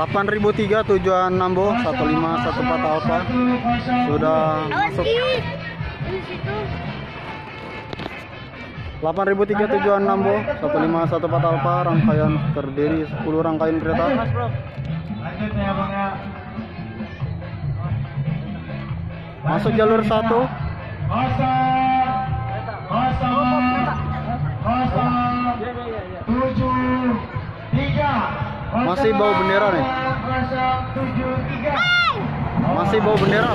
8003 tujuan Nambo 1514 Alfa sudah masuk Ih. Di situ. 8003 tujuan Nambo 1514 Alfa rangkaian terdiri 10 rangkaian kereta ya masuk jalur 1 Kosong. Kosong. Kosong. Masih bau bendera nih. Masih bawa bendera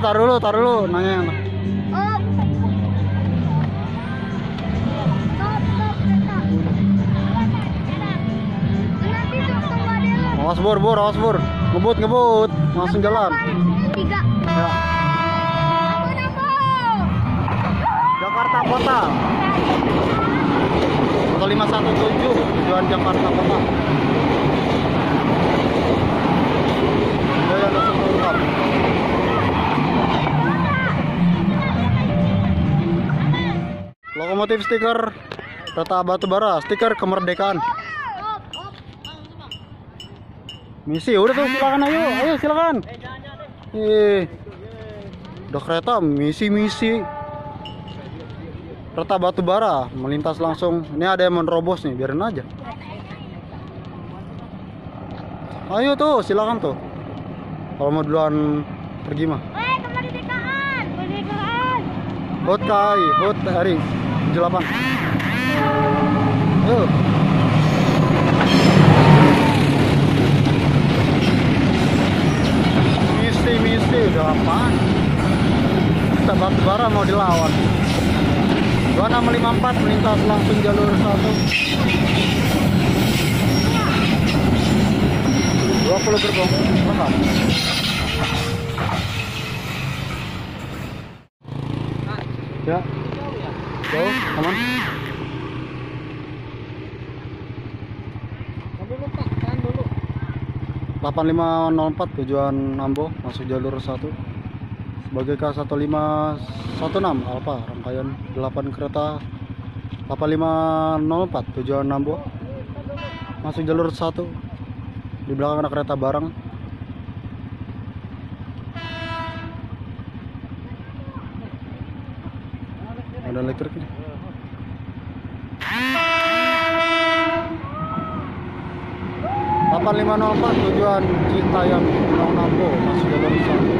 stop. Nanti tuh tunggu ada lu. awas bor bor awas bor ngebut ngebut langsung jalan ya. Jakarta Kota atau 517 tujuan Jakarta Kota lokomotif stiker kereta batubara stiker kemerdekaan. Misi udah tuh silakan ayo ayo silakan. Eh udah kereta misi misi. Kereta batubara melintas langsung. Ini ada yang menerobos nih biarin aja. Ayo tuh silakan tuh. Kalau mau duluan pergi mah. Hot kai hot hari 78 ayo misi misi udah apaan? Kita batu bara mau dilawan. 2654 melintas langsung jalur 1 20 gerbong. Lengkap. Ya jauh aman delapan lima nol empat tujuan Ambo masuk jalur 1 sebagai K1516 Alfa rangkaian 8 kereta 8504 tujuan Ambo masuk jalur 1 di belakang ada kereta barang ada elektrik nih delapan lima nol empat tujuan Citayam Nambo masuk jalur satu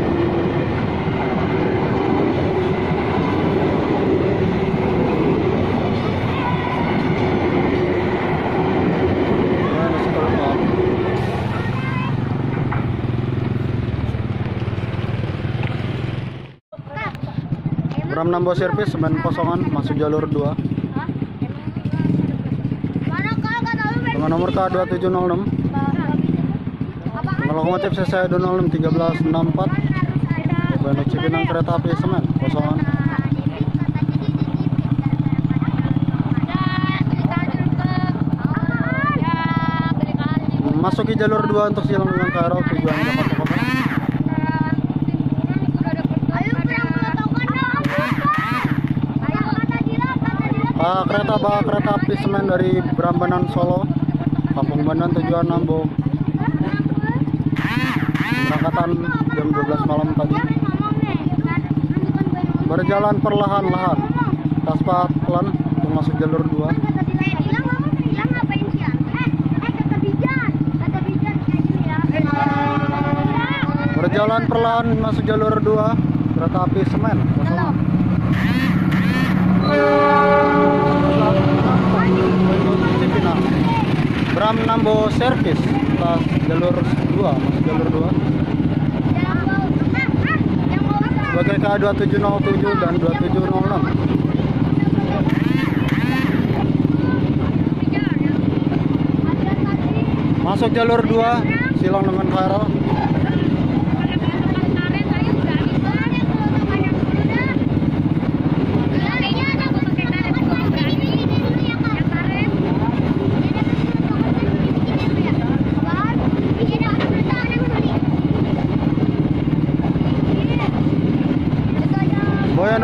Ya, masih terlengkap. Bram Nambo servis semen kosongan masuk jalur 2 Mana kau nggak tahu Ben? dengan nomor K2706 dengan lokomotif CC 206 1364 Bandung Cipinang kereta api semen kosongan Masuki jalur 2 untuk silang dengan KRL tujuan Jakarta Kota. Ayo pulang pulang token dong. Ayo kata Dila, Ah, kereta bawa kereta api semen dari Brambanan Solo, Kampung Bandan tujuan Nambo. Berangkatan jam 12 malam tadi. Berjalan perlahan-lahan. Taspa pelan untuk masuk jalur 2. Kata Dila, eh, Dila ngomong, Dila ngapain sih? ah? Eh, eh kata Bijan, kata Bijan kayak gini ya. Berjalan perlahan masuk jalur 2 kereta api semen kosongan. Bram Nambo Service atas jalur 2 masuk jalur 2 Yang mau, yang mau apa? sebagai K2707 dan 2706 Bijan, ya. Ada tadi. Masuk jalur 2 silang dengan KRL.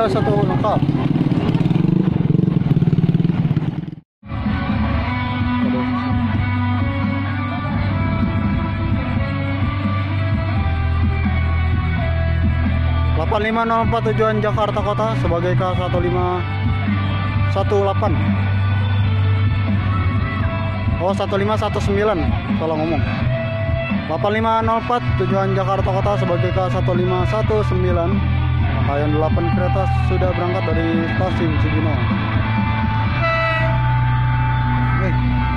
para sa tuhulong cup. Lapan lima nol empat tujuan Jakarta Kota sebagai K satu lima satu delapan. Oh satu lima satu sembilan salah ngomong. 8504 tujuan Jakarta Kota sebagai K1519 Ayan 8 kereta sudah berangkat dari stasiun Cibino.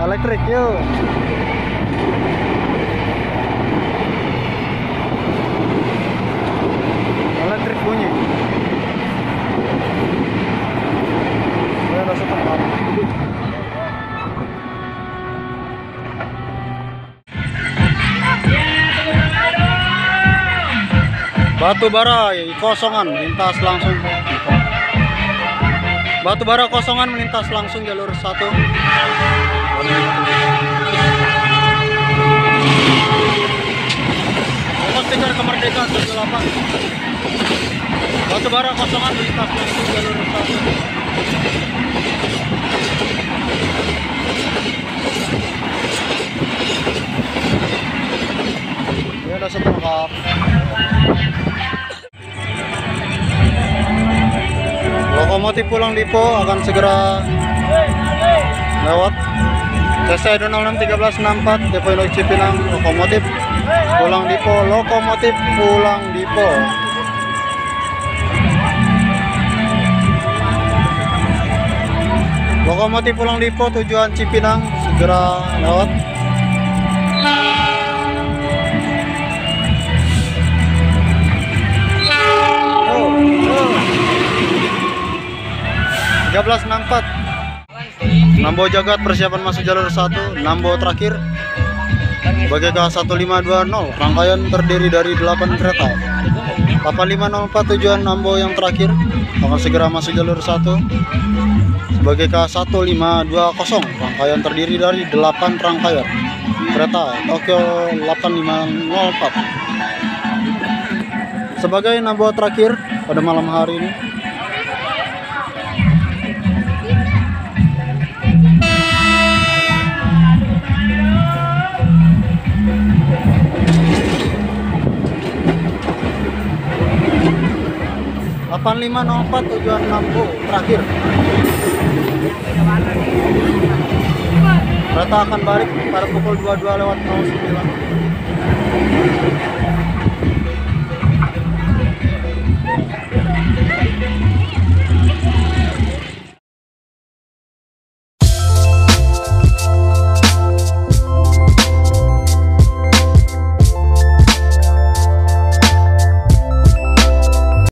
Elektrik yuk. Elektrik bunyi. Batu bara kosongan melintas langsung. Batu bara kosongan melintas langsung jalur satu. Kejar kemerdekaan 78. Batu bara kosongan melintas langsung jalur satu. Lokomotif pulang Dipo akan segera lewat. CC 261364 Depo Induk Cipinang lokomotif pulang Dipo lokomotif pulang Dipo. Lokomotif pulang Dipo tujuan Cipinang segera lewat. 1364 Nambo Jagat persiapan masuk jalur 1 Nambo terakhir sebagai K1520 rangkaian terdiri dari 8 kereta. 8504 tujuan Nambo yang terakhir. Akan segera masuk jalur 1 sebagai K1520 rangkaian terdiri dari 8 rangkaian. Kereta Tokyo 8504 sebagai Nambo terakhir pada malam hari ini delapan lima empat tujuan Nambo terakhir. Kereta akan balik pada pukul 22 lewat 09